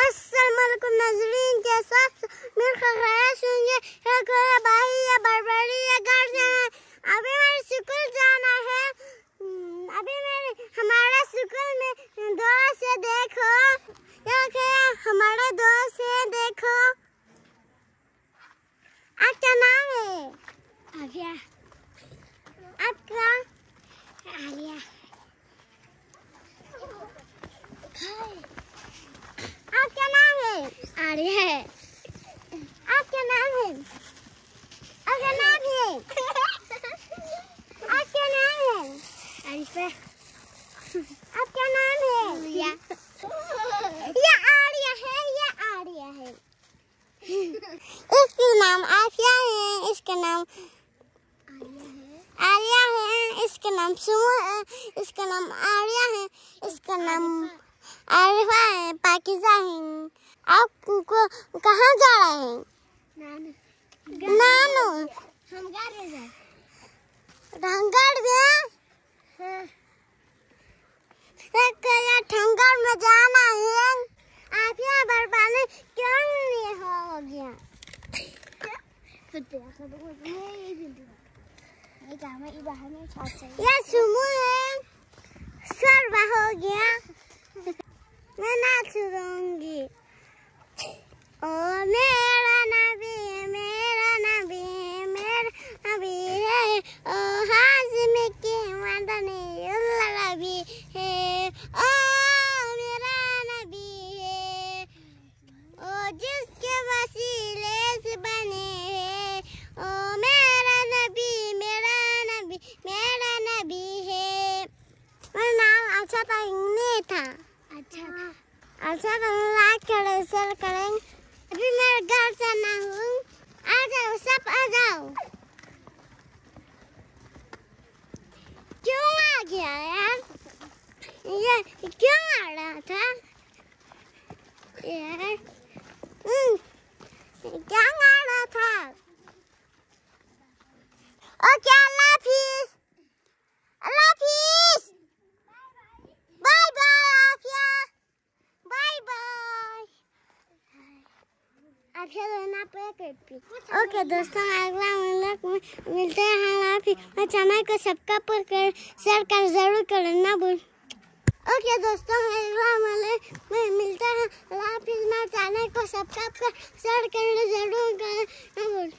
अस्सलामुअलैकुम नाजरीन के साथ मेरे खैर सुनिए कोई भाई या बड़बड़ी या घर जाना अभी मेरे स्कूल जाना है। हम्म, अभी मेरे हमारा स्कूल में दोस्त है देखो। हमारा दोस्त है देखो। आपका नाम है? आलिया। आपका? आलिया आपका नाम है आर्य है। आपका नाम है? आपका नाम है? आपका नाम है? आरिफा आपका नाम है? रिया ये आर्य है ये आर्य है। इसका नाम आफिया है इसका नाम आर्या है इसका नाम सुमो है इसका नाम आर्या है इसका नाम आरिफा है पाकिजा है। आप कहाँ जा रहे हैं? नानू। हम ठंगड़ में ठंगड़ में जाना है। आप यहाँ बर्बाद क्यों नहीं हो हो गया ये सुमो है। सर्वा हो गया। मैं नाच दूँगी ओ मेरा नबी मेरा नबी मेरा नबी है ओ हाजिम की मदनी नबी है ओ मेरा नबी है ओ जिसके वसीले से बने हैं ओ मेरा नबी मेरा नबी मेरा नबी है मेरा नाम अच्छा था नहीं था अच्छा अच्छा तो लाइक करें शेयर करें अभी मैं घर से ना हूँ आ जाओ सब आ जाओ क्यों आ गया यार ये क्यों आ रहा था यार ओके दोस्तों अगला मुलाक में मिलते हैं हाफिज और चैनल को पर कर शेयर कर ज़रूर करना भूल ओके दोस्तों अगला मुलाक में मिलते हैं मेरे चैनल को सब्सक्राइब कर शेयर करना ज़रूर करना भूल।